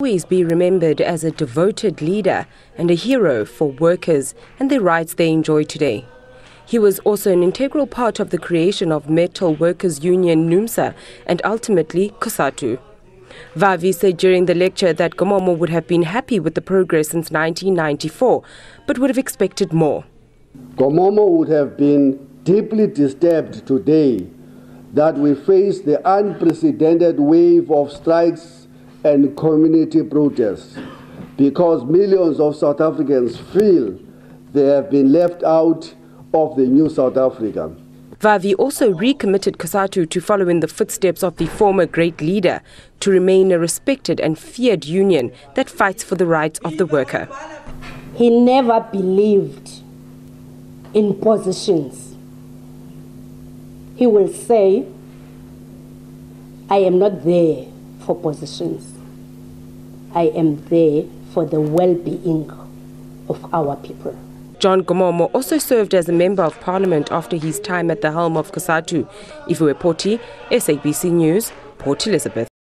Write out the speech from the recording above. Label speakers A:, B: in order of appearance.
A: always be remembered as a devoted leader and a hero for workers and the rights they enjoy today. He was also an integral part of the creation of Metal Workers Union NUMSA and ultimately COSATU. Vavi said during the lecture that Gomomo would have been happy with the progress since 1994, but would have expected more.
B: Gomomo would have been deeply disturbed today that we face the unprecedented wave of strikes and community protests because millions of South Africans feel they have been left out of the new South Africa.
A: Vavi also recommitted COSATU to follow in the footsteps of the former great leader to remain a respected and feared union that fights for the rights of the worker.
C: He never believed in positions. He will say, I am not there positions. I am there for the well being of our people.
A: John Gomomo also served as a member of parliament after his time at the helm of COSATU. Ifu Poti, SABC News, Port Elizabeth.